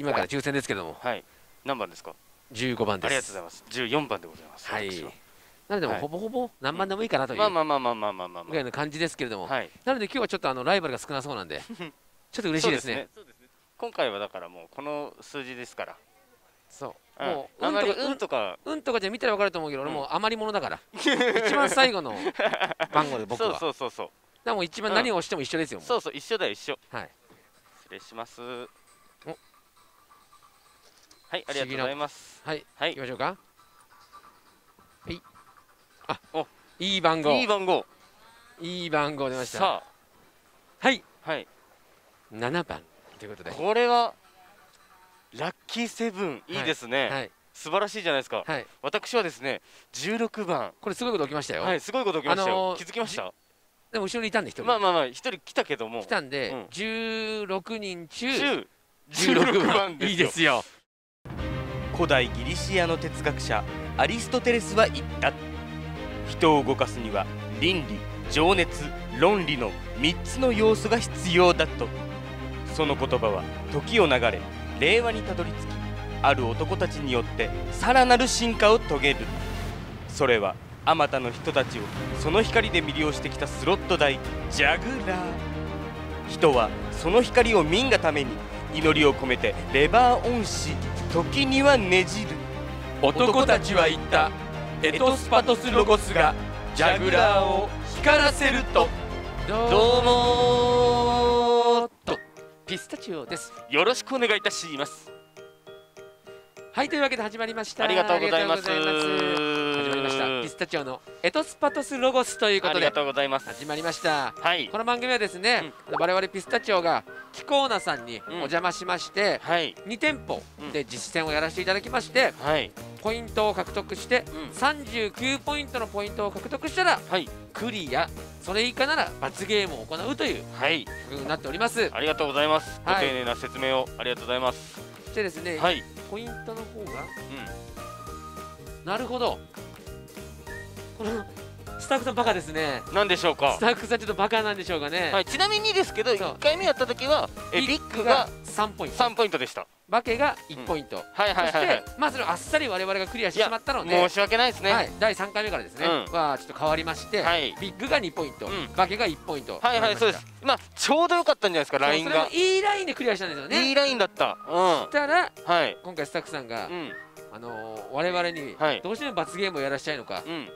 今から抽選ですけども。はい。何番ですか？15番です。ありがとうございます。14番でございます。はい。なのでもはい。ほぼほぼ何番でもいいかなというまあまあまあまあまあまあまあぐらいの感じですけれども、はい。なので今日はちょっとあのライバルが少なそうなんでちょっと嬉しいですね。そうですね。今回はだからもうこの数字ですから。そう。うん。もうあまりうんとか運とか。うんとかじゃ見たら分かると思うけど、俺もう余り物だから一番最後の番号で僕そうはそうそうそう。だからもう一番何を押しても一緒ですよ、そうそう一緒だよ一緒。はい。失礼しますはいありがとうございます。はいはい。行きましょうか。はい。あお。いい番号。いい番号。いい番号出ました。さはい。あはい。7番。ということで。これはラッキーセブン。いいですね、はい。素晴らしいじゃないですか、はい。私はですね16番。これすごいこと起きましたよ、はいすごいこと起きましたよ、あのー気づきました？でも後ろにいたんで一人、まあまあまあ一人来たけども。来たんで、うん16人中10 16番。いいですよ古代ギリシアの哲学者アリストテレスは言った。人を動かすには倫理情熱論理の3つの要素が必要だと。その言葉は時を流れ令和にたどり着きある男たちによってさらなる進化を遂げる。それはあまたの人たちをその光で魅了してきたスロット台ジャグラー。人はその光を見んがために祈りを込めてレバーオンし時にはねじる。男たちは言った。エトスパトスロゴスがジャグラーを光らせると。どうもと。ピスタチオです。よろしくお願いいたします。はいというわけで始まりました。ありがとうございますスタチオのエトスパトスロゴスということでありがとうございます。始まりました。はい。この番組はですね、我々ピスタチオがキコーナさんにお邪魔しまして、はい。2店舗で実践をやらせていただきましてはい。ポイントを獲得してうん。39ポイントのポイントを獲得したらはい。クリア。それ以下なら罰ゲームを行うというはい。になっております。ありがとうございます。ごはい。丁寧な説明をありがとうございます。そしてですね、はい。ポイントの方がうなるほどこのスタッフさんバカですね。ん何でしょうか？スタッフさんちょっとバカなんでしょうかね、はいちなみにですけどそう。1回目やった時はえビッグが3ポイント。3ポイントでした。バケが1ポイント、はいはいそしはい。はいてまあそれをあっさり我々がクリアしてしまったので申し訳ないですね。はい、第3回目からですね、うん。はちょっと変わりまして、はい。ビッグが2ポイント、うん。バケが1ポイント。はいはいそうです。まあちょうどよかったんじゃないですかラインが。いいラインでクリアしたんですよね。いいラインだった。うん。したらはい。今回スタッフさんが、うん。あのー我々にはい。どうしても罰ゲームをやらしたいのか、うん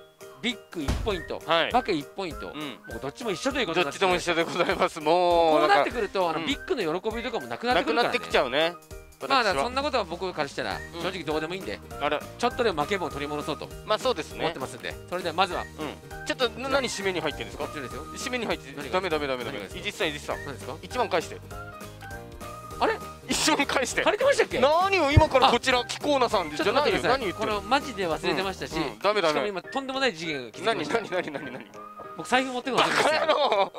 ビッグ1ポイント、はい。バケ1ポイント、うん。もうどっちも一緒ということどっちとも一緒でございます。もうこうなってくるとあの、うん。ビッグの喜びとかもなくなってなくなってくるからねきちゃうね。まあそんなことは僕からしたらうん。正直どうでもいいんで、あれちょっとでも負け分を取り戻そうとまあそうですね。思ってますんで、それではまずはうん。ちょっとな何締めに入ってるんですか？締めに入ってダメダメダメダメ。伊地知さん伊地知さん何ですか？1万返して。あれ？1万返して。借りてましたっけ？何を今からこちらキコーナさんじゃないよ。何言ってるこのマジで忘れてましたし、うん。うん。ダメダメ今とんでもない事件が気づきました。何？何？何？何？何？僕財布持ってくのバ忘れてましたカ野郎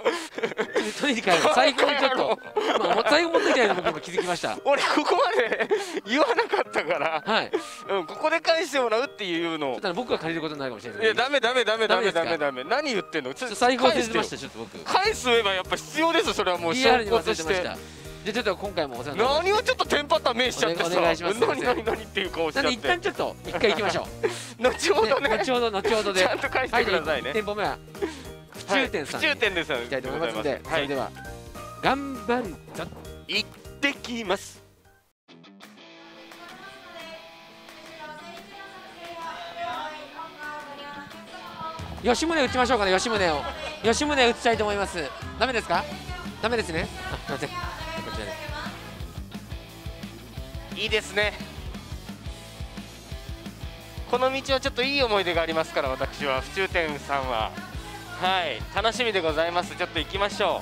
とにかく財布をちょっと、まあ、財布持ってきたいの僕今気づきました俺ここまで言わなかったからはいちうんここで返してもらうっていうのをょっとあの僕が借りることになるかもしれないいやダメダメダメダメダメですかダメ何？言ってんのちょ財布忘れてまし返たちょっと僕返すはやっぱ必要ですそれはもう証拠としてれてましたじゃあちょっと今回もお世話になりま何をちょっとテンパった目しちゃってさ。お願いします。何何何っていう顔しちゃって。一旦ちょっと。一回行きましょう。後ほどね。後ほど後ほどで。ちゃんと返してくださいね。1店舗目は府中店さん府中店です。きたいと思いますので、そはい。れでは頑張るぞ。行ってきます。吉宗打ちましょうかね吉宗を。吉宗打ちたいと思います。ダメですか？ダメですね。あすいませんいいですね。この道はちょっといい思い出がありますから私は。府中店さんは。はい。楽しみでございます。ちょっと行きましょ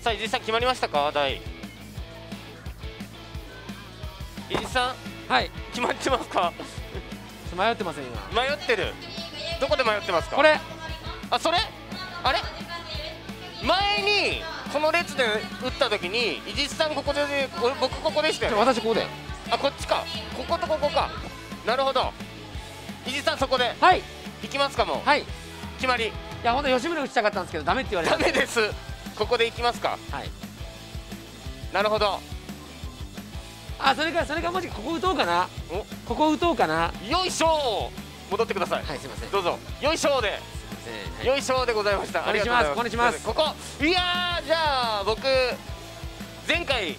う。さあ伊地さん決まりましたか？題。伊地さん？はい。決まってますか？迷ってますね今。迷ってる。どこで迷ってますか？これ。あそれ？あれ？前にこの列で打った時に伊地知さんここで俺僕ここでしたよね。私ここであこっちか。こことここか。なるほど。伊地さんそこで。はい。行きますかもう。はい。い決まり。や本当吉宗打ちたかったんですけどダメって言われた。ダメです。ここで行きますか。はい。なるほど。あそれかそれかもしここ打とうかな。お。ここ打とうかな。よいしょ戻ってください。はいすいません。どうぞ。よいしょで、はいよいしょでございました。お願いします。ありがとうござお願いします。ここ。いやーじゃあ僕前回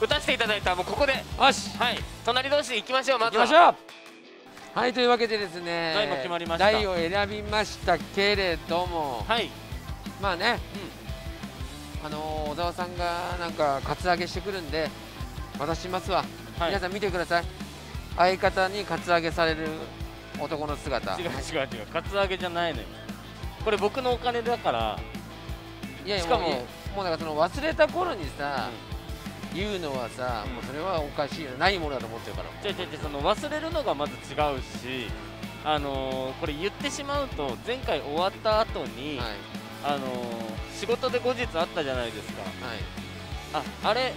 打たせていただいたもうここで。よし。はい。隣同士で行きましょうまずは。行きましょう。はいというわけでですね台も決まりました。台を選びましたけれどもはい。まあね、あのー小沢さんがなんかカツアゲしてくるんで渡しますわ、はい。皆さん見てください。相方にカツアゲされる男の姿。違う違う違う。カツアゲじゃないのよ。これ僕のお金だから。いやしかももうなんかその忘れた頃にさ、言うのはさ、うん。もうそれはおかしいよないものだと思ってるから。違う違う違う。その忘れるのがまず違うしあのーこれ言ってしまうと前回終わった後に、はい。あのー仕事で後日あったじゃないですか。はい。ああれ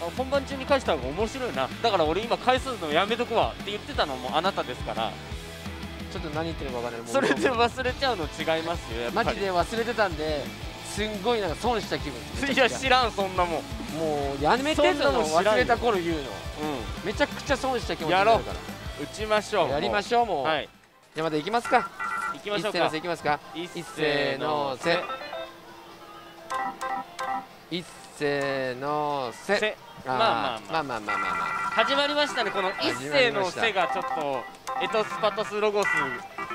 あ本番中に返した方が面白いな。だから俺今返すのやめとくわって言ってたのもあなたですからちょっと何言ってるか分かんない。それで忘れちゃうの違いますよマジで忘れてたんですんごいなんか損した気分めいや知らんそんなもん。ゃもうやめてそんの忘れた頃言うの。うめちゃくちゃ損した気持ちになるかん打ちましょうらやりまょしょうもう、はい。じゃあまた行きますか。行きましょうか。せいきますか。一一斉のせ。一斉のせまあまあまあ。まあまあまあ始まりましたね。この一世の背がちょっとエトスパトスロゴス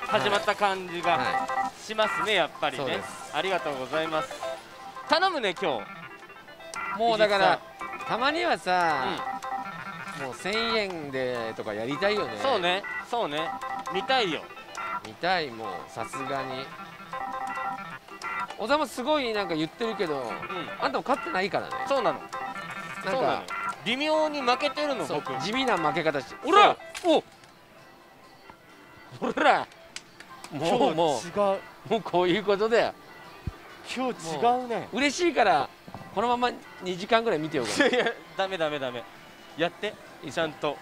始まった感じがしますねやっぱりね。ありがとうございます。頼むね今日。もうだからたまにはさ、うん、もう1000円でとかやりたいよね。そうねそうね。見たいよ。見たいもうさすがに。小田もすごいなんか言ってるけど、うん、あんたも勝ってないからね。そうなの。なんか微妙に負けてるの僕。地味な負け方しておらおほらもうもうう。もうこういうことだよ。今日違うね。嬉しいからこのまま2時間ぐらい見てようか。いやダメダメダメ。やってちゃんと。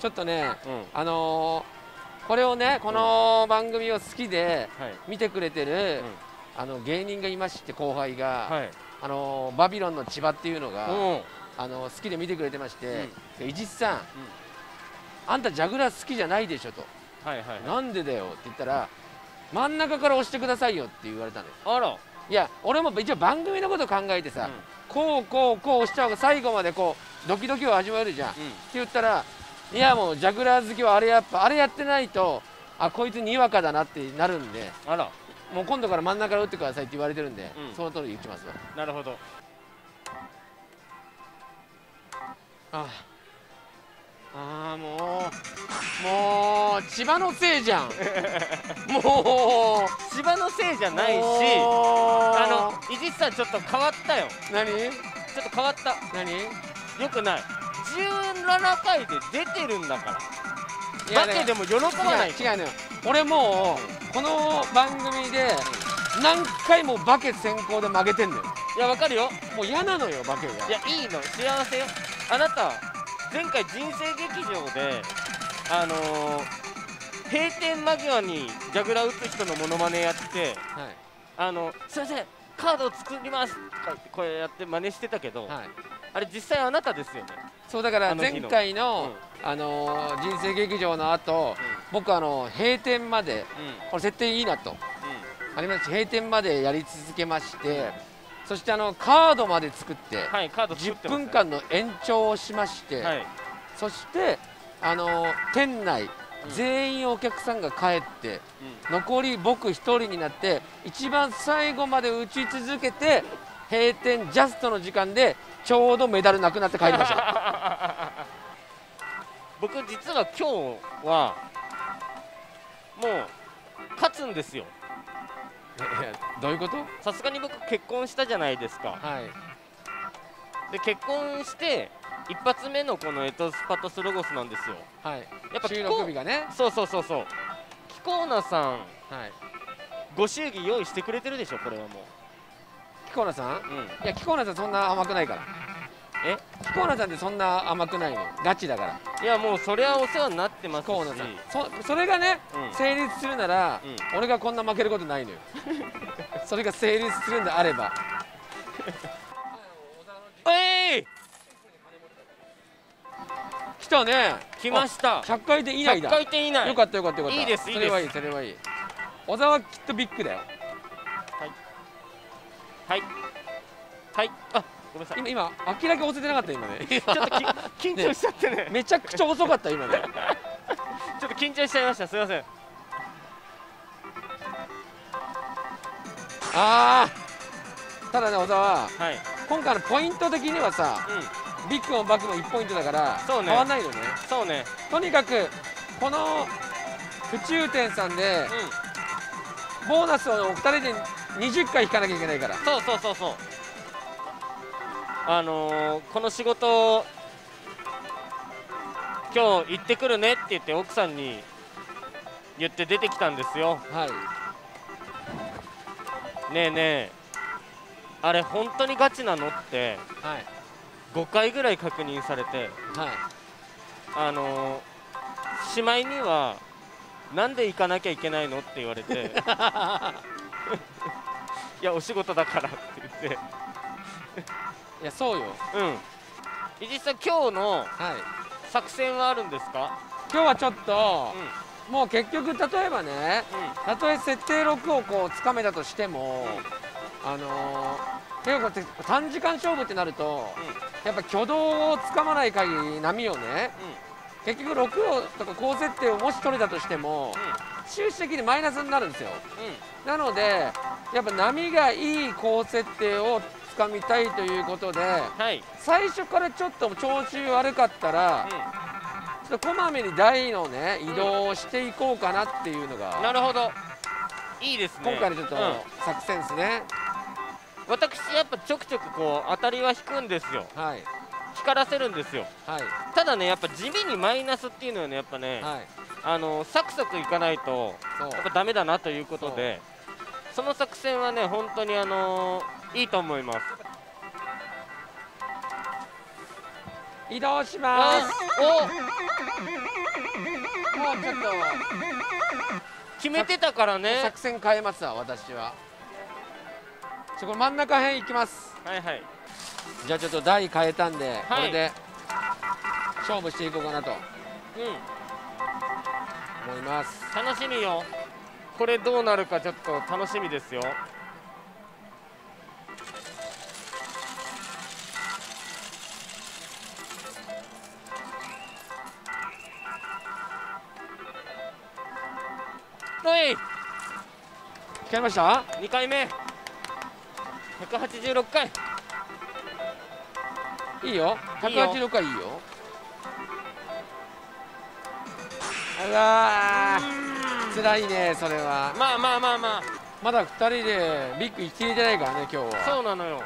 ちょっとねうん。あのーこれをねこの番組を好きではい。見てくれてる、あの芸人がいまして後輩が、はい。あのーバビロンの千葉っていうのが、うんあの好きで見てくれてまして「で伊地知さん、あんたジャグラー好きじゃないでしょ」と。はいはい「なんでだよ」って言ったら「真ん中から押してくださいよ」って言われたのよあら。いや俺も一応番組のこと考えてさ、うん。こうこうこう押した方が最後までこうドキドキを味わえるじゃん、ってうん言ったらいやもうジャグラー好きはあれやっぱあれやってないとあこいつにわかだなってなるんであら。もう今度から真ん中から打ってくださいって言われてるんで、うん。その通り言ってますわ。なるほどああーもうもう千葉のせいじゃん。もう。千葉のせいじゃないしあの伊地知さんちょっと変わったよ。何？ちょっと変わった。何？いよくない。17回で出てるんだから。やだけでも喜ばない。違う違うのよ。俺もうこの番組で何回もバケ先行で負けてんのよ。いやわかるよ。もう嫌なのよバケが。いやいいの。幸せよあなた前回人生劇場であのー閉店間際にジャグラー打つ人のモノマネやってはい。あのすいませんカードを作りますってこれやって真似してたけど、はい。あれ実際あなたですよね。そうだからあの日の。前回のうん。あのー人生劇場の後僕あの閉店までうん。これ設定いいなと。ありまして閉店までやり続けましてそしてあのカードまで作ってはいカード作っ10てます分間の延長をしまして、はい。そしてあの店内うん。全員お客さんが帰って、残り僕一人になって一番最後まで打ち続けて閉店ジャストの時間でちょうどメダルなくなって帰りました。僕実は今日はもう勝つんですよ どういうこと？さすがに僕結婚したじゃないですか。はい。で結婚して一発目のこのエトスパトスロゴスなんですよ。はい。やっぱ収録日がね。そうそうそうそう。キコーナさんはい。ご祝儀用意してくれてるでしょこれはもキコーナさん？ううん。いやキコーナさんそんな甘くないからえ？河野さんってそんな甘くないの？ガチだから。いやもうそれはお世話になってますし。河野さん。そそれがね、うん、成立するなら、うん、俺がこんな負けることないのよ。それが成立するんであれば。おい、来たね。来ました。100回転以内だ。100回転以内。よかったよかったよかった。いいですいいそれはいいそれはいい。小沢きっとビッグだよ。はい。はい。はい。あごめんなさい。今今明らかに押せてなかった今ね。ちょっとき緊張しちゃってね。めちゃくちゃ遅かった今ね。ちょっと緊張しちゃいました。すいません。あー。ただね小沢。はい。今回のポイント的にはさうん。ビッグもバックも1ポイントだからそうね。変わんないのね。そうね。とにかくこの府中店さんでうん。ボーナスをお二人で20回引かなきゃいけないから。そうそうそうそうあのー、この仕事今日行ってくるねって言って奥さんに言って出てきたんですよ。はい。ねえねえあれ本当にガチなのってはい。5回ぐらい確認されてはい。あのー、しまいにはなんで行かなきゃいけないのって言われて いやお仕事だからって言っていやそうよ。うん。実際今日のはい。作戦はあるんですか？今日はちょっとう、ん。もう結局例えばねたとえ設定6をこうつかめたとしても、あのー、結構こうやって短時間勝負ってなると、やっぱ挙動をつかまない限り波をね結局6をとか高設定をもし取れたとしても終始的にマイナスになるんですよ。なのでやっぱ波がいい高設定をつかみたいということではい、最初からちょっと調子悪かったら、ちょっとこまめに台のね移動をしていこうかなっていうのが、なるほど。いいですね。今回のちょっとうん。作戦ですね、私やっぱちょくちょくこう当たりは引くんですよ。はい。光らせるんですよ。はい。ただねやっぱ地味にマイナスっていうのはねやっぱね、はい。あのサクサクいかないとやっぱダメだなということでその作戦はね本当にあのーいいと思います。移動します。お。もうちょっ決めてたからとね。作戦変えますわ私は。ちょこれ真ん中辺行きます。はいはい。じゃあちょっと台変えたんで、はい。これで勝負していこうかなとう思います。ん楽しみよこれどうなるかちょっと楽しみですよ。はい。聞かれました？2回目。186回。いいよ。186回いいよ。あらー。辛いねそれは。まあまあまあまあ。まだ2人でビッグ行ききれてないからね今日は。そうなのよ。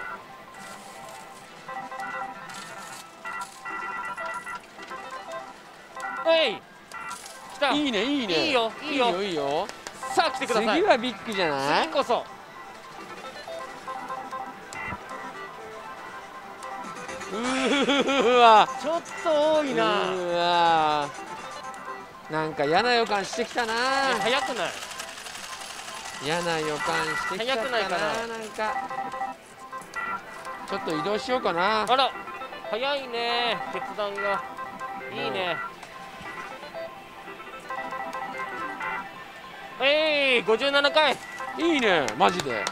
はい！来た。いいねいいね。いいよいいよ。いいよさあ来てください。次はビッグじゃない？次こそ。うーわ。ちょっと多いうなーわなんか嫌な予感してきたな。早くない？嫌な予感してきちゃったな早くないかな？なんか。ちょっと移動しようかな。あら早いね決断が。いいね。えい57回。いいねマジで。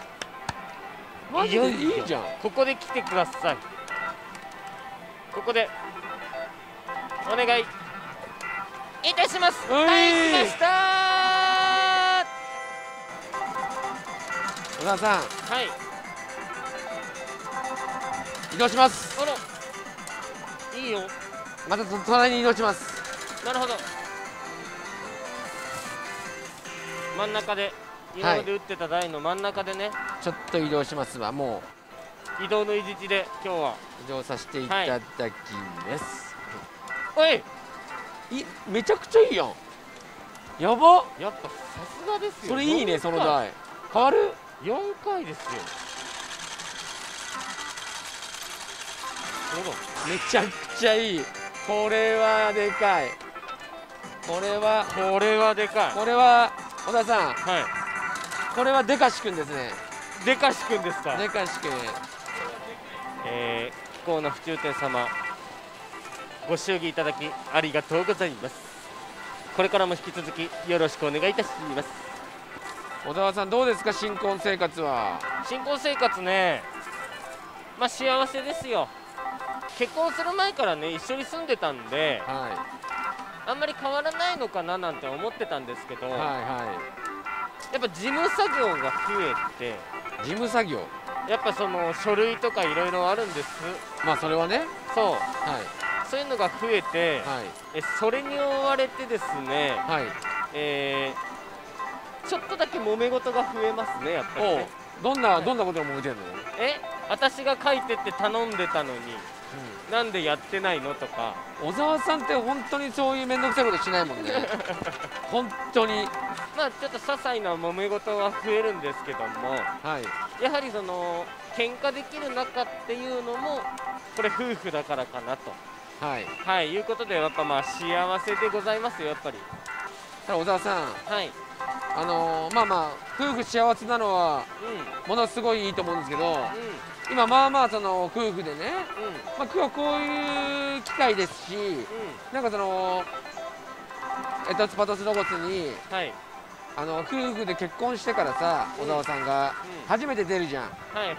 マジでいいじゃん。ここで来てください。ここで。お願いいたします。はい来ました。小田さん。はい。移動します。あら。いいよ。またと隣に移動します。なるほど。真ん中で。今まで打ってた台の真ん中でね、ちょっと移動しますわ。も移動の入り地で今日は。う移動させていただきます、おいい、めちゃくちゃいいやん。やば。やっぱさすがですよ。それいいね4その回台。変わる？4回ですよ。めちゃくちゃいい。これはでかい。これはこれはでかい。これは小田さん。はこれはでかしくんですね。いでかしくんですか？でかしくんえー、気候の府中店様ご祝儀いただきありがとうございます。これからも引き続きよろしくお願いいたします。小沢さんどうですか新婚生活は？新婚生活ねまあ幸せですよ。結婚する前からね一緒に住んでたんではあんまり変わらないのかななんて思ってたんですけど、いはい。はやっぱ事務作業が増えてい事務作業？やっぱその書類とかいろいろあるんです。まあそれはね。そう。はいそういうのが増えて、はい。えそれに追われてですね、はい。えーちょっとだけ揉め事が増えますねやっぱりね。どんなどんなことを揉めてんの、え私が書いてって頼んでたのになんでやってないのとか。小沢さんって本当にそういう面倒くさいことしないもんね。本当に。まあちょっと些細な揉め事は増えるんですけどもはい。やはりその喧嘩できる仲っていうのもこれ夫婦だからかなとはい。はいいうことでやっぱまあ幸せでございますよやっぱり。ただ小沢さん。はい。あのーまあまあ夫婦幸せなのはうものすごいいいと思うんですけどんうん。今まあまあその夫婦でね、うん。まあ、今日はこういう機会ですしなんかそのエトスパトスロゴスにうんはい。あの夫婦で結婚してからさ小沢さんがうん。初めて出るじゃん。はいはい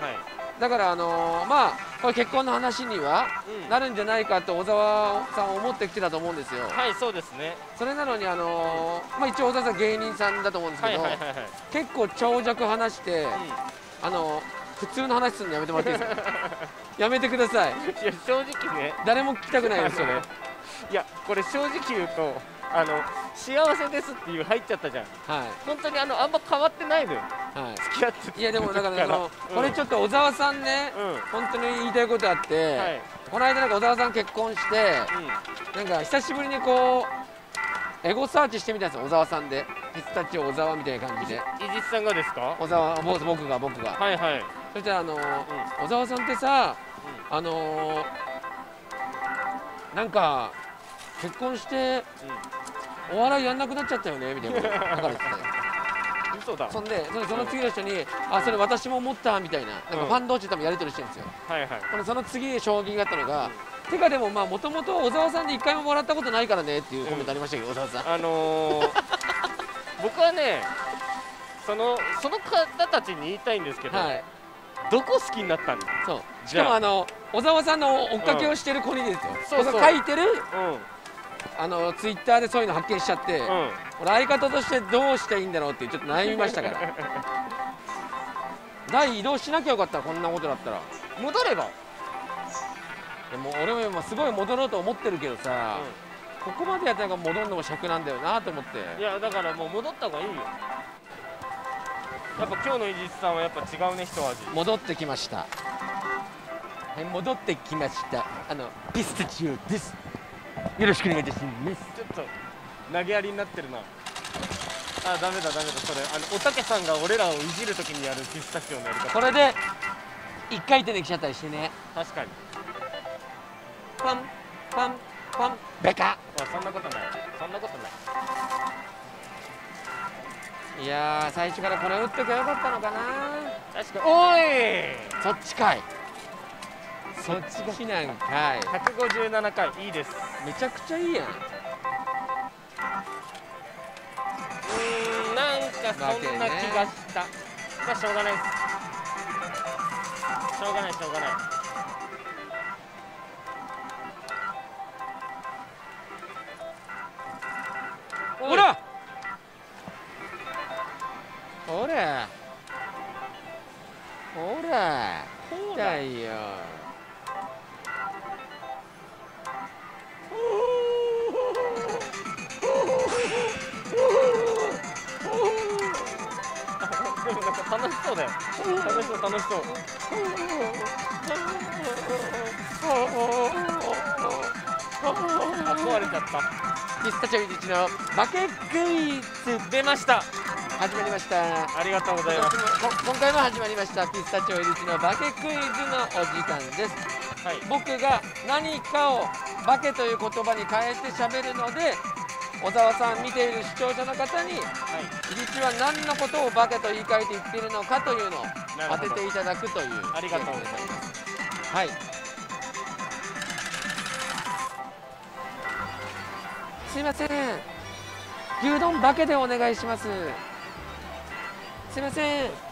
だからあのーまあこれ結婚の話にはうん。なるんじゃないかと小沢さん思ってきてたと思うんですよ。はいそうですね。それなのにあのーまあ一応小沢さん芸人さんだと思うんですけど、はいはい結構長尺話してあの普通の話するのやめてもらっていいですか？やめてください。うんいや正直ね。誰も聞きたくないですそれ。いやこれ正直言うとあの幸せですっていう入っちゃったじゃん。は本当にあのあんま変わってないのよ。い。は付き合っていいやでもだからあのうん。これちょっと小沢さんねうん。うん本当に言いたいことあって、はい。この間なんか小沢さん結婚してなんか久しぶりにこうエゴサーチしてみたんですよ小沢さんで。ピスタチオ小沢みたいな感じで。うん伊地知さんがですか？小沢僕僕が僕が。はいはい。そしたらあの小沢さんってさあのなんか結婚してお笑いやんなくなっちゃったよねみたいな。こと書かれてたよう。ん嘘だそんでその次の人に「あそれ私も思った」みたいな。なんかうん。ファン同士で多分やり取りしてるんですよ、はいはい。その次に衝撃があったのが、てかでもまあもともと小沢さんで一回ももらったことないからねっていうコメントありましたけど、小沢さん。あのー 僕はねそのその方たちに言いたいんですけど、はい。どこ好きになったの？そう。しかもあの小沢さんの追っかけをしてる子にですよ、そうそう。こ書いてるうあのツイッターでそういうの発見しちゃって、んうん。俺相方としてどうしていいんだろうってちょっと悩みましたから。台移動しなきゃよかったこんなことだったら。戻れば、でも俺も今すごい戻ろうと思ってるけどさ、ここまでやったら戻るのも尺なんだよなと思って。いやだからもう戻った方がいいよ。やっぱ今日の伊地知さんはやっぱ違うね一味。戻ってきました。はい戻ってきました。あのピスタチオですよろしくお願いいたします。ちょっと投げやりになってるな。あダメだダメだ。それあのおたけさんが俺らをいじるときにやるピスタチオのやり方これで一回転できちゃったりしてね。確かに。パンパンパン。ベカ。あそんなことない。そんなことない。いやー最初からこれ打っときゃよかったのかな。確かに。おい！そっちかい。そっちなんかい。157回。いいですめちゃくちゃいいやん。うーんなんかそんな気がした、まあしょうがない。ですしょうがないしょうがない。ほらほらほらほだ。よ楽しそうだよ。楽しそう楽しそう。あ壊れちゃった。ピスタチオイチのバケクイズ出ました。始まりました。ありがとうございますこ今回も始まりました。ピスタチオイチのバケクイズのお時間です。はい。僕が何かをバケという言葉に変えて喋るので小沢さん見ている視聴者の方にはい。入り口は何のことをバケと言い換えて言っているのかというのを当てていただくというありがとうございます。はい。すいません。牛丼バケでお願いします。すいません。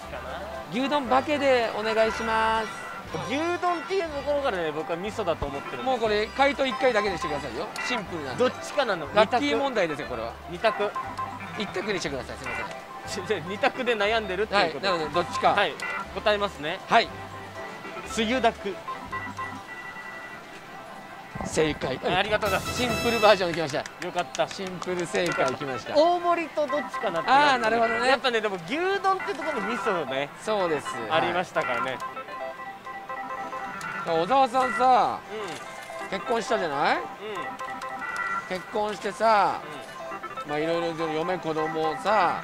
牛丼バケでお願いします牛丼っていうところからね僕は味噌だと思ってるもうこれ回答1回だけにしてくださいよ。シンプルなんで。どっちかなのラッキー問題ですよこれは。二択。一択にしてくださいすいません。で二択で悩んでるってはいいうこと。なのでどっちか。はい答えますね。はい。つゆだく。正解。ありがとうございまシンプルバージョンいきました。すよかった。シンプル正解きました。大盛りとどっちかなってあーなるほどね。やっぱねでも牛丼ってところに味噌ね。そうです。ありまししたからね。た小沢さんさう結婚したじゃない？んうん。結婚してさまあいろいろ嫁子供をさ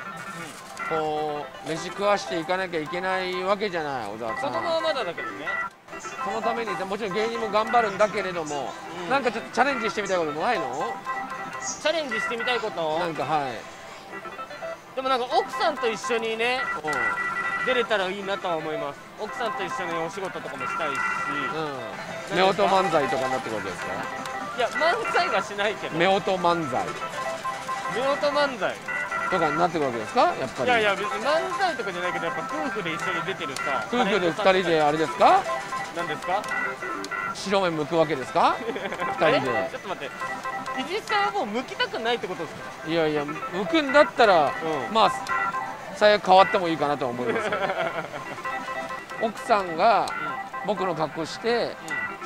こう飯食わしていかなきゃいけないわけじゃない小沢さん。子供はまだだけどね。そのためにさもちろん芸人も頑張るんだけれども、うん。なんかちょっとチャレンジしてみたいこともないの？チャレンジしてみたいこと？なんかはい。でもなんか奥さんと一緒にねう出れたらいいなとは思います。奥さんと一緒にお仕事とかもしたいし、んうん。夫婦漫才とかになってくるわけですか？いや漫才はしないけど。夫婦漫才。夫婦漫才。とかになってくるわけですか？やっぱり。いやいや別に漫才とかじゃないけどやっぱ夫婦で一緒に出てるさ。夫婦で2人であれ？ですか？何ですか？白目向くわけですか？2人で。えちょっと待って。伊地さんはもう向きたくないってことですか？いやいや向くんだったら、うん。まあ最悪変わってもいいかなとは思いますよ。奥さんが僕の格好して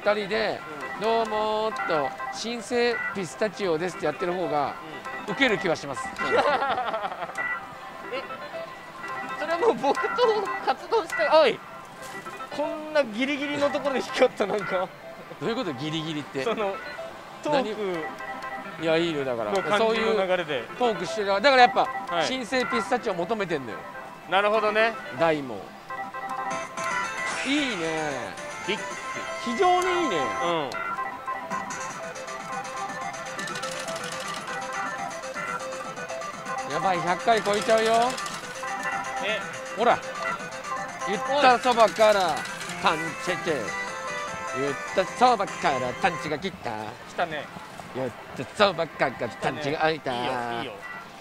2人で「どうも」と「新生ピスタチオです」ってやってる方がウケる気はします。えそれはもう僕と活動しておいこんなギリギリのところで光ったなんか。どういうこと？ギリギリって。そのトークいやいいのだから。そういうの流れで。トークしてる。だからやっぱ、はい。新生ピスタチオ求めてんのよ。なるほどね。大もいいね。非常にいいね。うん。やばい100回超えちゃうよ。え。ほら。言ったそばからパンチェチェ言ったそばからパンチが切った。来たね言ったそばからパンチが開いた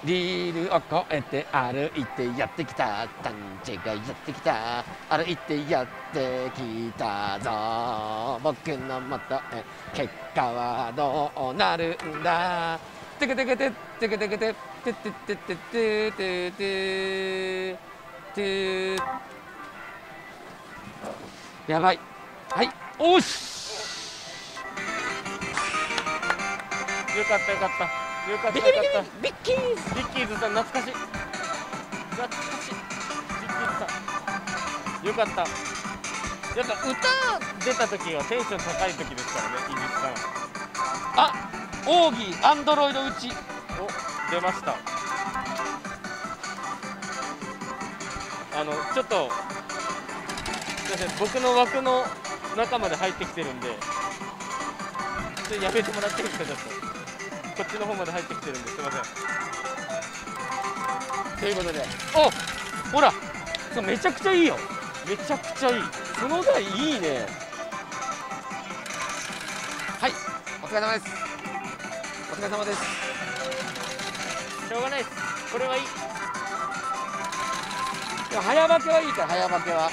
リールを越えて歩いてやってきた。パンチがやってきた。歩いてやってきたぞ。僕のもとへ。結果はどうなるんだ。てけてけててけてけてててててててててやばいはいおしよかったよかった。よかったビキビッキーズビッキーズさん懐かしい。懐かしい。ビッキーズさん。よかった。やっぱ歌出た時はテンション高い時ですからねイギリスさん。あ奥義アンドロイド打ち。お出ました。あのちょっとすいません僕の枠の中まで入ってきてるんでちょっとやめてもらっていいですかちょっとこっちの方まで入ってきてるんですいません。ということで。おほらそうめちゃくちゃいいよ。めちゃくちゃいい。その台いいね。はいお疲れ様です。お疲れ様です。しょうがないです。これはいい。早化けはいいから。早化けは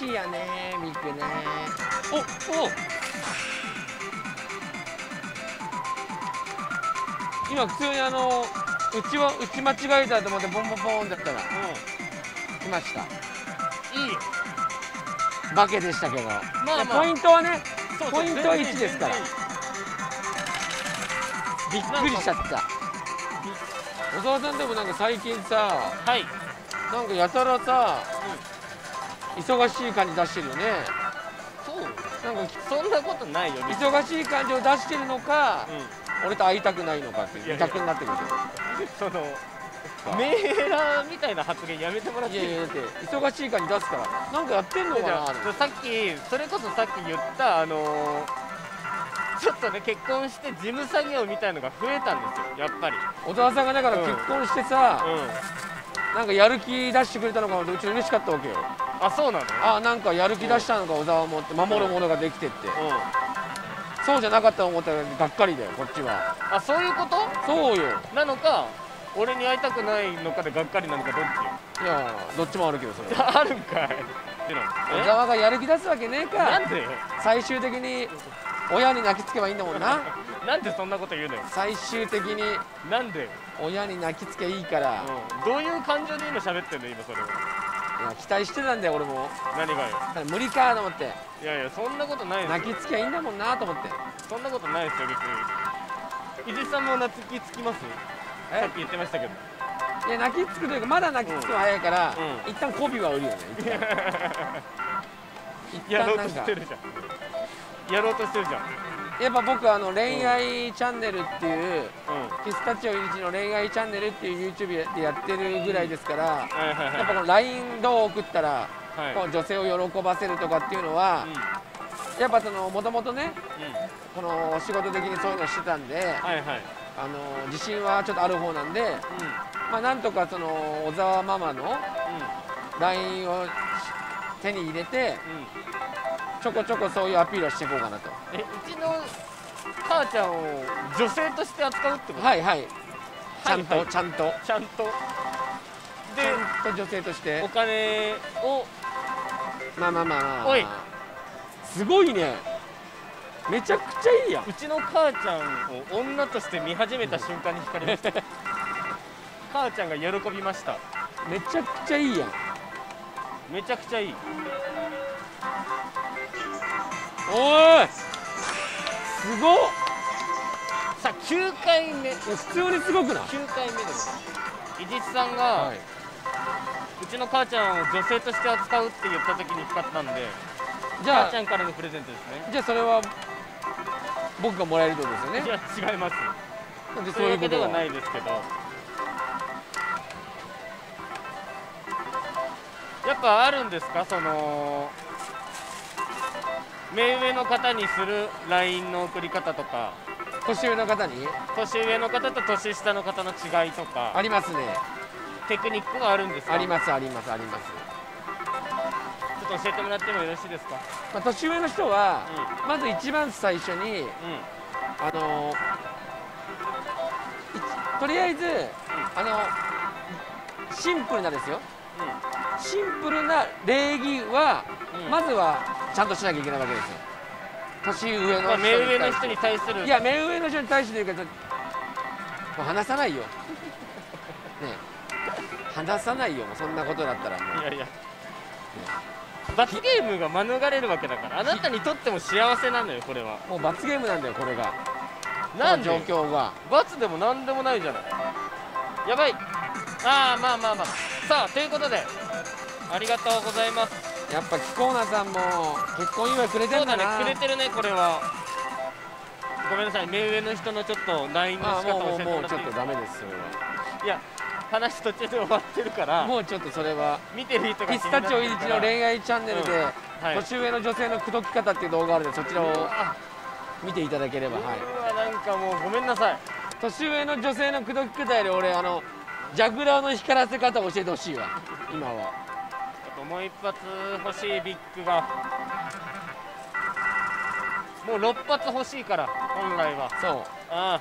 橋やねミクね。おお。今普通にあの打ちは打ち間違えたと思ってボンボンボンってやったらう来ました。んいいよ。化けでしたけど、まあまあ。ポイントはねポイントは全然1ですから。びっくりしちゃった。小沢さんでもなんか最近さはい。なんかやたらさ、忙しい感じ出してるよね。そう。なんかそんなことないよ。忙しい感じを出してるのか、う俺と会いたくないのかっていやいや。逆になってくる。んそのメーラーみたいな発言やめてもらっていい？いやいやだって忙しい感じ出すから。なんかやってんのかなあさっきそれこそさっき言ったあのーちょっとね結婚して事務作業みたいのが増えたんですよやっぱり。小沢さんがだからうん。結婚してさ、うん。なんかやる気出してくれたのかなってうち嬉しかったわけよあそうなの？あなんかやる気出したのか小沢もって守るものができてって。うん。そうじゃなかったと思ったらがっかりだよこっちは。あそういうこと？そうよ。なのか俺に会いたくないのかでがっかりなのかどっち？いやどっちもあるけどそれ あるんかい。ってな小沢がやる気出すわけねええなかんで？最終的に親に泣きつけばいいんだもんな。なんでそんなこと言うのよ？最終的になんで、親に泣きつけいいから。うん、どういう感情で今喋ってんの今それはいや期待してたんだよ俺も。何がよ？無理かと思って。いやいやそんなことないです泣よきつけばいいんだもんなと思って。そんなことないですよ別に。伊地さんも泣きつきます？え？さっき言ってましたけど。いや泣きつくというかまだ泣きつくの早いから、うん。一旦媚びは売るよね。一やろうとしてるじゃん。やろうとしてるじゃんやっぱ僕あの恋愛チャンネルっていううん。ピスタチオイリチの恋愛チャンネルっていう YouTube でやってるぐらいですからやっぱこの LINE どう送ったらはい。こう女性を喜ばせるとかっていうのはうん。やっぱそのもともとねうん。この仕事的にそういうのしてたんであの自信はちょっとある方なんでうん。まあなんとかその小沢ママのう LINE を手に入れてちょこちょこそういうアピールをしていこうかなと。えうちの母ちゃんを女性として扱うってこと？はいはい。ちゃんと、はい。はいちゃんと。ちゃんと。ちでゃんと女性として。お金を？まあまあまあ。まあおい。すごいね。めちゃくちゃいいやん。うちの母ちゃんを女として見始めた瞬間に惹かれました。母ちゃんが喜びました。めちゃくちゃいいやん。めちゃくちゃいいおい。すごっ。さあ9回目。いや普通にすごくない？9回目です。伊地知さんが、はい。うちの母ちゃんを女性として扱うって言った時に使ったんでじゃあ母ちゃんからのプレゼントですね。じゃあそれは僕がもらえるってことですよね？いや違います。そういうわけではいないですけど。やっぱあるんですか？その目上の方にする LINE の送り方とか。年上の方に？年上の方と年下の方の違いとか。ありますね。テクニックがあるんですか？ありますありますあります、ちょっと教えてもらってもよろしいですか？まあ、年上の人は、まず一番最初にうん。うんあのいとりあえず、あのシンプルなですよシンプルな礼儀は、うん。まずはちゃんとしなきゃいけないわけですよ。年上のまあ、目上の人に対する。いや目上の人に対してというかもう話さないよ。ねえ。話さないよもうそんなことだったらもう。いやいや。罰ゲームが免れるわけだからあなたにとっても幸せなのよこれは。もう罰ゲームなんだよこれが。なん状況が罰でも何でもないじゃない。やばい。ああまあまあまあ。さあということでありがとうございます。やっぱキコーナさんも結婚祝いくれてそうんだだなねくれてるねこれは。ごめんなさい目上の人のちょっと LINE の仕方教えてもらっていいもうちょっとダメです。それはいや話途中で終わってるから。もうちょっとそれは。見てる人がピスタチオイリチの恋愛チャンネルで、うん。はい。年上の女性の口説き方っていう動画あるのでそちらをあ見ていただければはい。なんかもうごめんなさい。年上の女性の口説き方より俺あのジャグラーの光らせ方を教えてほしいわ今はもう一発欲しいビッグが。もう6発欲しいから本来は。そう。あ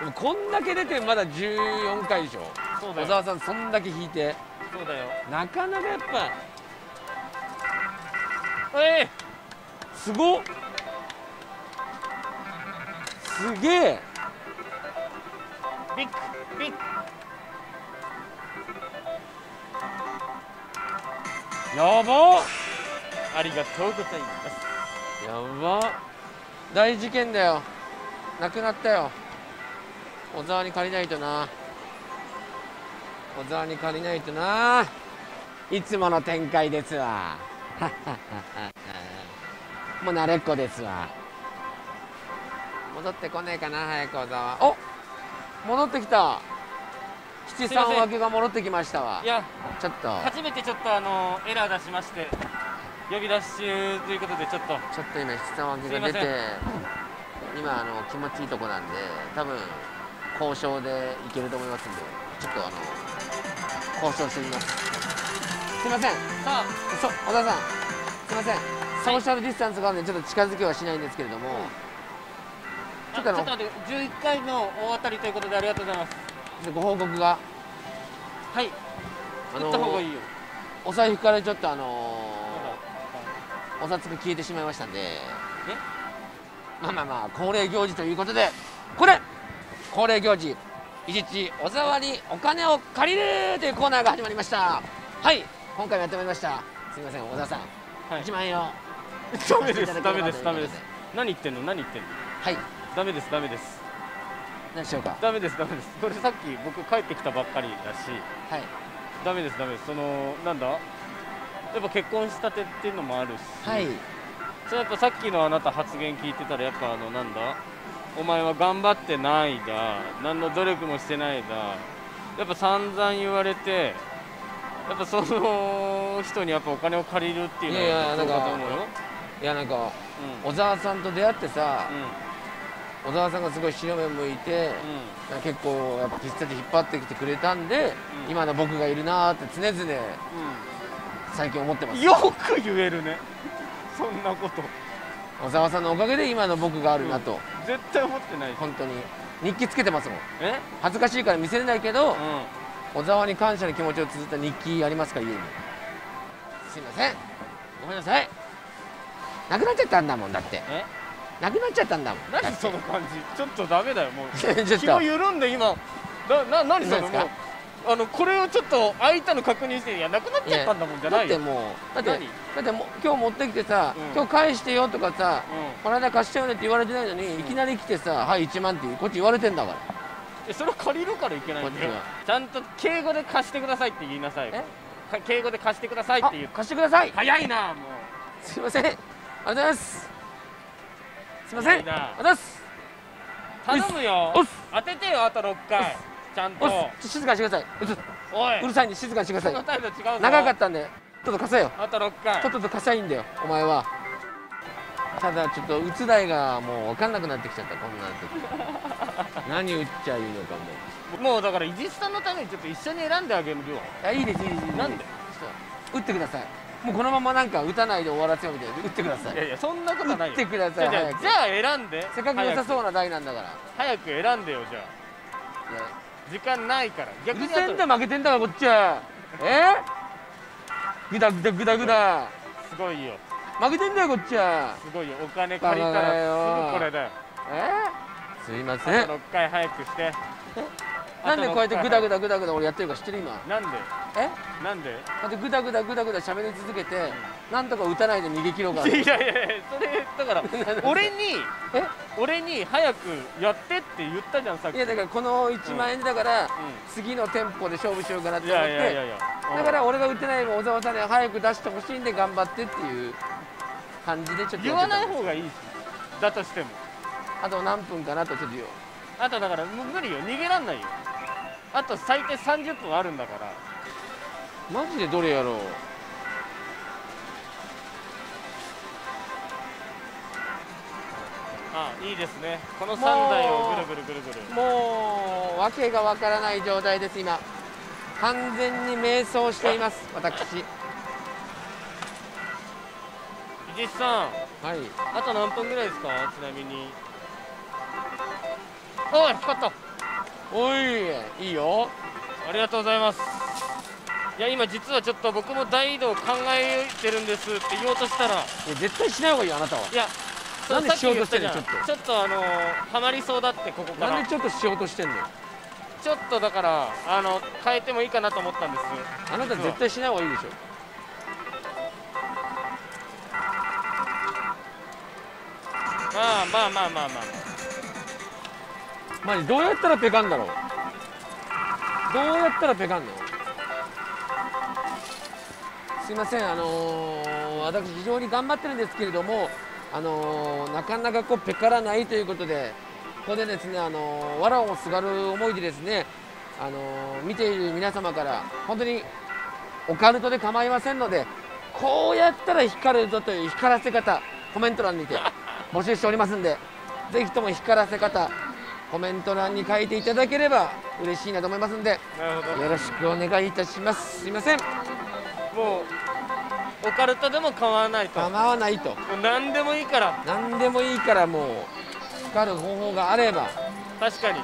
でもこんだけ出てまだ14回でしょ。あそうだよ。小沢さんそんだけ引いて。そうだよ。なかなかやっぱ。えすごっ。すげえ。ー、ビッグビッグやば。ありがとうございます。やば。大事件だよ。なくなったよ。小沢に借りないとな。小沢に借りないとな。いつもの展開ですわ。もう慣れっこですわ。戻ってこねえかな早く小沢。お戻ってきた。七すいません三分けが戻ってきましたわ。いやちょっと。初めてちょっとあのエラー出しまして呼び出し中ということでちょっと。ちょっと今七三分けが出て今あの気持ちいいとこなんで多分交渉でいけると思いますんでちょっとあの交渉してみます。すいません。さそ小田さん。すいません。ソーシャルディスタンスがあるんでちょっと近づきはしないんですけれども、あちょっとあのちょっと待って11回の大当たりということでありがとうございますご報告が。はい。あ打った方がいいよ。お財布からちょっとあのーお札が消えてしまいましたんで。まあまあまあ恒例行事ということでこれ恒例行事伊地知小沢にお金を借りるというコーナーが始まりました。はい。今回もやってまいりました。すみません小沢さん、はい。1万円を。ダメですダメです。ダメです。何言ってんの？何言ってんの？はい。ダメですダメです何でしょうか。ダメですダメです。これさっき僕帰ってきたばっかりだしはい。ダメですダメです。そのなんだ？やっぱ結婚したてっていうのもあるし、はい。それやっぱさっきのあなた発言聞いてたらやっぱあのなんだ？お前は頑張ってないだ何の努力もしてないだやっぱ散々言われてやっぱその人にやっぱお金を借りるっていうのはどうかなんかと思うよ、いやなんかうん。小沢さんと出会ってさうん小沢さんがすごい白目向いて結構やっぱ喫茶店引っ張ってきてくれたんで、うん。今の僕がいるなーって常々う最近思ってます。んよく言えるね。そんなこと。小沢さんのおかげで今の僕があるなと、絶対思ってない。し本当に。日記つけてますもん。え？恥ずかしいから見せれないけど、う小沢に感謝の気持ちを綴った日記ありますから家に。すいません。ごめんなさい。なくなっちゃったんだもんだって。んえ？なくなっちゃったんだもん。だ何その感じ？ちょっとダメだよもう。気も緩んで今。なな何そ何ですか？のもうあのこれをちょっと開いたの確認していやなくなっちゃったんだもんじゃないよ。だってもうだって何？だってもう今日持ってきてさ、うん。今日返してよとかさ、うん。この間貸しちゃうねって言われてないのに、いきなり来てさ「はい1万」ってこっち言われてんだから。えそれ借りるからいけないんだよ。ちゃんと敬語で貸してくださいって言いなさい敬語で貸してくださいって言う。あ貸してください。早いなもすいません。ありがとうございますすいません。あざすう頼むよ。おっす。当ててよあと6回。ちゃんと。おっす。静かにしてください。うるさいんで静かにしてください。長かったんでちょっと貸せよ。あと6回。とっとと貸さいんだよお前は。ただちょっと打つ台がもう分かんなくなってきちゃったこんな時何打っちゃいいのかももうだから伊地知さんのためにちょっと一緒に選んであげるよ。ういやいいですいいですいいです。なんで？打ってくださいもうこのままなんか打たないで終わらせようみたいな打ってください。いやいやそんなことはないよ。打ってくださいじゃあ選んで。せっかく良さうそうな台なんだから。早く選んでよじゃあ。時間ないから。う逆にあと。るせえんだ負けてんだからこっちは。え？グダグダグダグダすごいよ。負けてんだよこっちは。すごいよ。お金借りたらよすぐこれだよ。え？すいません。6回早くしてなんでこうやってグダグダダグダグダ俺やってるか知ってる今？なんで？え？なんで？こうやってグダグダグダグダ喋り続けてなんとか打たないで逃げ切ろうかな。いやいやいやそれだから 俺にえ？俺に早くやってって言ったじゃんさっき。いやだからこの1万円でだからう次の店舗で勝負しようかなって思って。やいやいやいや。だから俺が打ってない分小沢さんには早く出してほしいんで頑張ってっていう感じでちょっと言わない方がいいしだとしても。たあと何分かなとちょっと言おう。あとだからもう無理よ。逃げらんないよあと最低30分あるんだから。マジでどれやろう。あいいですね。この3台をぐるぐるぐるぐる。もう訳がわからない状態です今。完全に迷走しています私。伊地知さん。はい。あと何分ぐらいですか？ちなみに。おい光ったおいいいよ。ありがとうございます。いや今実はちょっと僕も大移動考えてるんですって言おうとしたら。絶対しない方がいいよあなたは。いやそなんでしようとしてんのちょっと。あのハマりそうだってここから。なんでちょっとしようとしてんのちょっとだからあの変えてもいいかなと思ったんです。あなた絶対しない方がいいでしょ。まあまあまあまあまあマジどうやったらペカんだろう？どうやったらペカんの？すいませんあのー私非常に頑張ってるんですけれどもあのーなかなかこうペカらないということでここでですねあのー藁をすがる思いでですねあの見ている皆様から本当にオカルトで構いませんのでこうやったら光るぞという光らせ方コメント欄にて募集しておりますんでぜひとも光らせ方コメント欄に書いていただければ嬉しいなと思いますんでよろしくお願いいたします。すいません。もうオカルトでも買わないと。も構わないと。う何でもいいから。何でもいいからもう受かる方法があれば。確かに。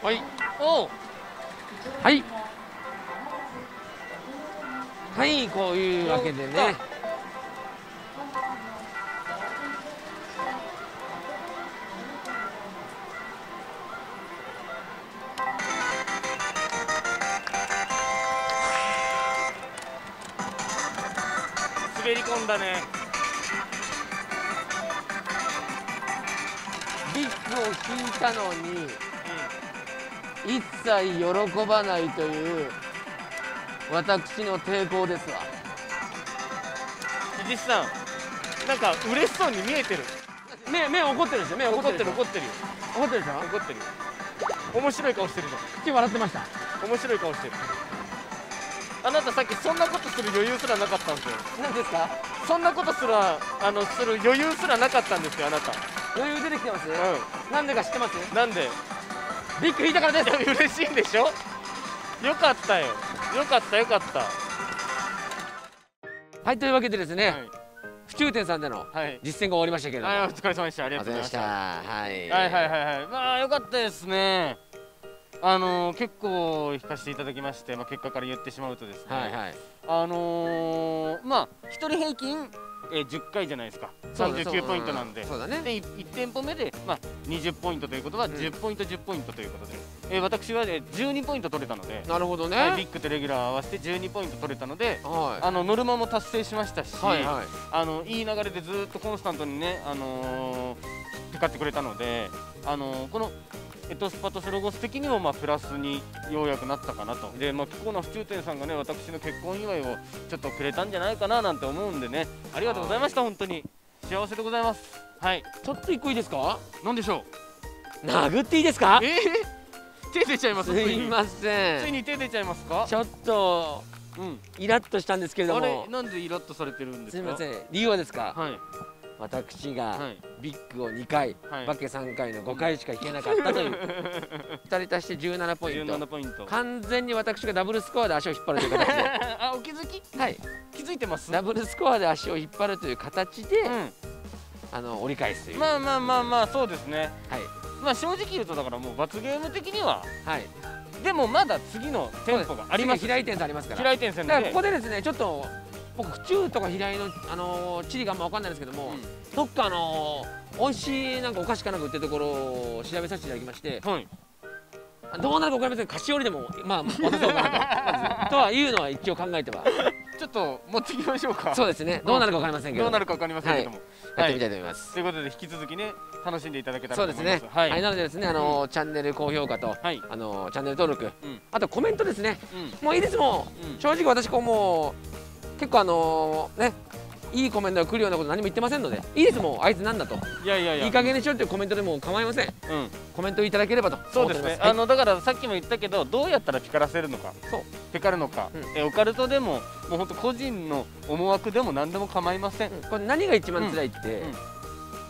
はい。おう。はいはいこういうわけでね。滑り込んだね。ビッグを引いたのに一切喜ばないという私の抵抗ですわ。藤井さんなんか嬉しそうに見えてる。目目怒ってるでしょ？目怒怒ってるる怒ってるよ。怒ってるでしょ？怒ってるよ。面白い顔してるじゃ口笑ってました。ん面白い顔してる。あなたさっきそんなことする余裕すらなかったんですよ。何ですか？そんなことすらあのする余裕すらなかったんですよあなた。余裕出てきてます？うなんでか知ってます？んなんで？ビッグ引いたからです。嬉しいんでしょ？よかったよよかったよかった。はいというわけでですね、はい。府中店さんでのはい。実践が終わりましたけれども、はいお疲れ様でした。ありあがとうございました。はい。はいはいはいはい。まあよかったですね。あのー結構引かせていただきまして、まあ、結果から言ってしまうとですね、はいはい。あのー、まあ一人平均、えー、10回じゃないですか。そうだ39ポイントなんで。そうだね。で 1, 店舗目で、まあ、20ポイントということはうん。10ポイント10ポイントということで、えー私は、ね、12ポイント取れたので、なるほどね、はいビッグとレギュラー合わせて12ポイント取れたのではあのノルマも達成しましたし、いはいはい。あのいい流れでずっとコンスタントにね、あのー、引っかってくれたので、あのーこのエトスパとスロゴス的にもまあプラスにようやくなったかなと。で、まあ、不幸な府中店さんがね私の結婚祝いをちょっとくれたんじゃないかななんて思うんでね。ありがとうございました本当に。幸せでございます。はい。ちょっと一個いいですか？なんでしょ殴っていいですか？うえー、手出ちゃいます？すいまつせん。いに。手出ちゃいますか？ちょっとうん。イラッとしたんですけれどあれもなんでイラッとされてるんですか？すいません。理由はですか？はい私がはい。ビッグを2回はい。バケ3回の5回しか引けなかったという。2人足して17ポイン17トポイント。完全に私がダブルスコアで足を引っ張るという形で。あお気づき？はい。気づいてます？ダブルスコアで足を引っ張るという形で、うん。あの折り返すという、まあまあまあまあそうですね。はい。まあ正直言うとだからもう罰ゲーム的にははい。でもまだ次の店舗があります。次平井店さんありますから。平井店線で。だからここでですねちょっと僕府中とか平井のあのー地理があんま分かんないんですけども、どっかあのー美味しいなんかお菓子かなんか売ってるところを調べさせていただきましてはい。どうなるか分かりません。菓子折りでもまあ渡そうかなと。とはいうのは一応考えては。ちょっと持ってきましょうかそうですね。どうなるか分かりませんけどどうなるかわかりませんけども。やってみたいと思います、ということで引き続きね楽しんでいただけたらそうですと思います。ね。はい、はい。なのでですねあのーチャンネル高評価とはい。あのーチャンネル登録、うん。あとコメントですね。うん。もういいですもう。んん。正直私こうもう結構あのーねいいコメントが来るようなこと何も言ってませんのでいいですもんあいつなんだと。いやいやいや。いい加減にしろっていうコメントでも構いません。うん。コメントいただければとそうですね、思っております。あのだからさっきも言ったけどどうやったらピカらせるのかそう。ピカるのか、うん。えオカルトでももう本当個人の思惑でも何でも構いません、うん。これ何が一番辛いって、うん。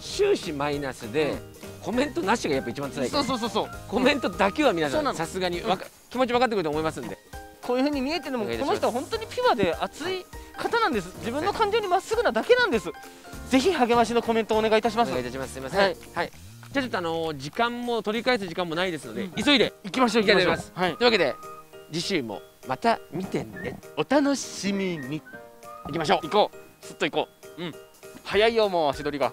終始マイナスで、コメントなしがやっぱ一番辛いそうそうそうそう。コメントだけは皆さそうなんの。さすがにわか気持ち分かってくると思いますんで。こういうふうに見えてるのもこの人は本当にピュアで熱い方なんです。自分の感情にまっすぐなだけなんです。ぜひ励ましのコメントをお願いいたします。お願いいたします。すいません。ははい。い、じゃあちょっとあのー時間も取り返す時間もないですので、急いで行きましょう行きましょう。ますはい。というわけで次週もまた見てね。お楽しみに。行きましょう。行こう。すっと行こう。うん。早いよもう足取りが